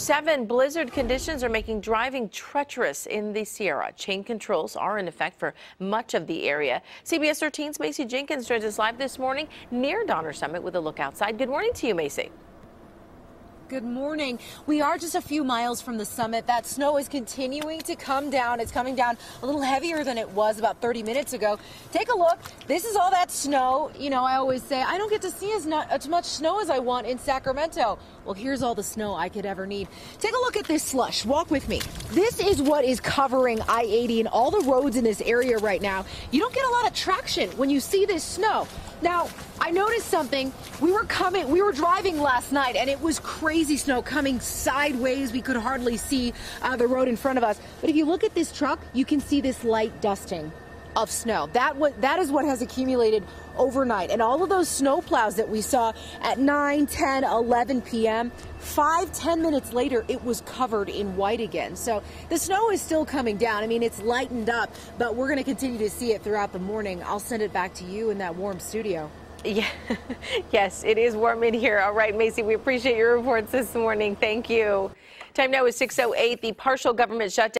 Seven blizzard conditions are making driving treacherous in the Sierra. Chain controls are in effect for much of the area. CBS 13's Macy Jenkins joins us live this morning near Donner Summit with a look outside. Good morning to you, Macy. Good morning. We are just a few miles from the summit. That snow is continuing to come down. It's coming down a little heavier than it was about 30 minutes ago. Take a look. This is all that snow. You know, I always say I don't get to see as, not, as much snow as I want in Sacramento. Well, here's all the snow I could ever need. Take a look at this slush. Walk with me. This is what is covering I-80 and all the roads in this area right now. You don't get a lot of traction when you see this snow. Now, I noticed something. We were coming, we were driving last night, and it was crazy snow coming sideways. We could hardly see uh, the road in front of us. But if you look at this truck, you can see this light dusting of snow. That what that is what has accumulated overnight. And all of those snow plows that we saw at 9, 10, 11 p.m., 5, 10 minutes later, it was covered in white again. So the snow is still coming down. I mean, it's lightened up, but we're going to continue to see it throughout the morning. I'll send it back to you in that warm studio. Yeah. yes, it is warm in here. All right, Macy, we appreciate your reports this morning. Thank you. Time now is 6.08. The partial government shutdown.